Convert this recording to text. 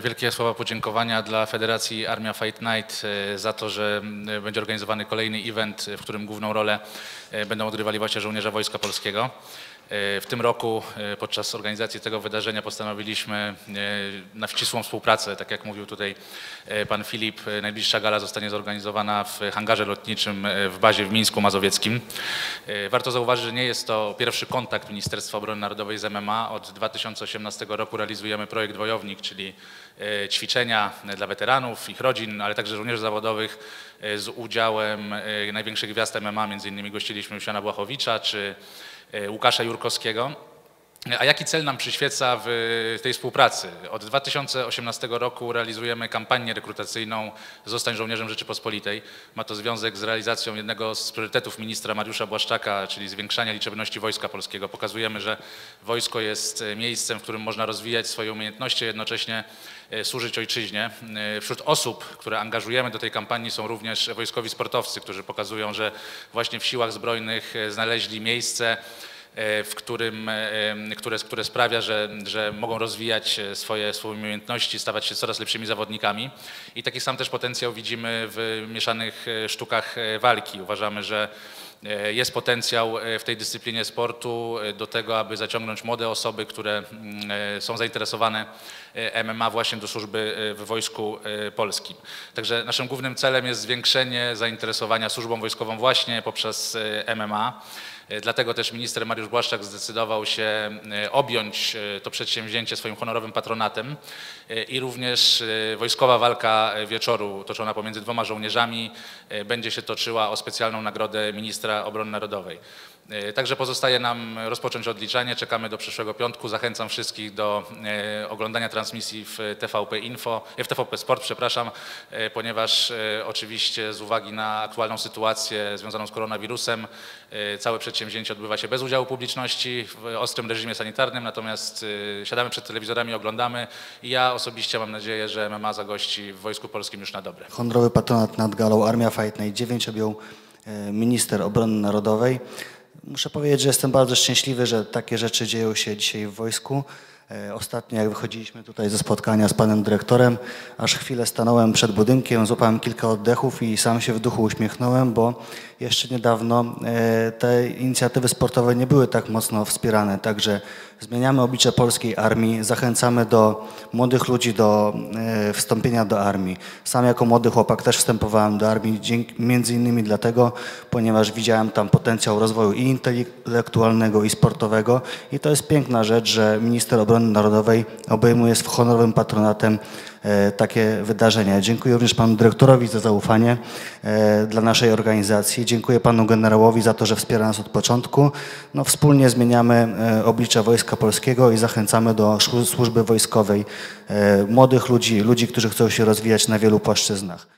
Wielkie słowa podziękowania dla Federacji Armia Fight Night e, za to, że będzie organizowany kolejny event, w którym główną rolę e, będą odgrywali właśnie żołnierze Wojska Polskiego. W tym roku e, podczas organizacji tego wydarzenia postanowiliśmy e, na ścisłą współpracę, tak jak mówił tutaj e, pan Filip, najbliższa gala zostanie zorganizowana w hangarze lotniczym w bazie w Mińsku Mazowieckim. Warto zauważyć, że nie jest to pierwszy kontakt Ministerstwa Obrony Narodowej z MMA. Od 2018 roku realizujemy projekt Wojownik, czyli ćwiczenia dla weteranów, ich rodzin, ale także żołnierzy zawodowych z udziałem e, największych gwiazd MMA, między innymi gościliśmy Jusiana Błachowicza czy e, Łukasza Jurkowskiego. A jaki cel nam przyświeca w tej współpracy? Od 2018 roku realizujemy kampanię rekrutacyjną Zostań żołnierzem Rzeczypospolitej. Ma to związek z realizacją jednego z priorytetów ministra Mariusza Błaszczaka, czyli zwiększania liczebności Wojska Polskiego. Pokazujemy, że wojsko jest miejscem, w którym można rozwijać swoje umiejętności, jednocześnie e, służyć ojczyźnie. E, Wśród osób, które angażujemy do tej kampanii są również wojskowi sportowcy, którzy pokazują, że właśnie w siłach zbrojnych e, znaleźli miejsce, e, w którym, e, które, które sprawia, że, że mogą rozwijać e, swoje, swoje umiejętności, stawać się coraz lepszymi zawodnikami. I taki sam też potencjał widzimy w mieszanych e, sztukach e, walki. Uważamy, że e, jest potencjał e, w tej dyscyplinie sportu e, do tego, aby zaciągnąć młode osoby, które mm, e, są zainteresowane e, MMA właśnie do służby e, w Wojsku e, Polskim. Także naszym głównym celem jest zwiększenie zainteresowania służbą wojskową właśnie poprzez e, MMA. E, Dlatego też minister Mariusz Błaszczak zdecydował się e, objąć e, to przedsięwzięcie swoim honorowym patronatem e, i również e, wojskowa walka e, wieczoru toczona pomiędzy dwoma żołnierzami e, będzie się toczyła o specjalną nagrodę ministra obrony narodowej. E, Także pozostaje nam rozpocząć odliczanie. Czekamy do przyszłego piątku. Zachęcam wszystkich do e, oglądania transmisji w TVP Info, w TVP Sport, przepraszam, e, ponieważ oczywiście z uwagi na aktualną sytuację związaną z koronawirusem całe przedsięwzięcie odbywa się bez udziału publiczności w ostrym reżimie sanitarnym, natomiast siadamy przed telewizorami, oglądamy i ja osobiście mam nadzieję, że MMA zagości w Wojsku Polskim już na dobre. Honorowy patronat nad galą Armia Fight Night 9 objął minister obrony narodowej. Muszę powiedzieć, że jestem bardzo szczęśliwy, że takie rzeczy dzieją się dzisiaj w wojsku. E, Ostatnio jak wychodziliśmy tutaj ze spotkania z panem dyrektorem, aż chwilę stanąłem przed budynkiem, złapałem kilka oddechów i sam się w duchu uśmiechnąłem, bo jeszcze niedawno e, te inicjatywy sportowe nie były tak mocno wspierane. Także zmieniamy oblicze polskiej armii, zachęcamy do młodych ludzi do e, wstąpienia do armii. Sam jako młody chłopak też wstępowałem do armii, między innymi dlatego, ponieważ widziałem tam potencjał rozwoju i intelektualnego, i sportowego. I to jest piękna rzecz, że minister obrony narodowej obejmuje z honorowym patronatem e, takie wydarzenia. Dziękuję również panu dyrektorowi za zaufanie dla naszej organizacji. Dziękuję panu generałowi za to, że wspiera nas od początku. No, wspólnie zmieniamy e, oblicze Wojska Polskiego i zachęcamy do służby wojskowej e, młodych ludzi, ludzi, którzy chcą się rozwijać na wielu płaszczyznach.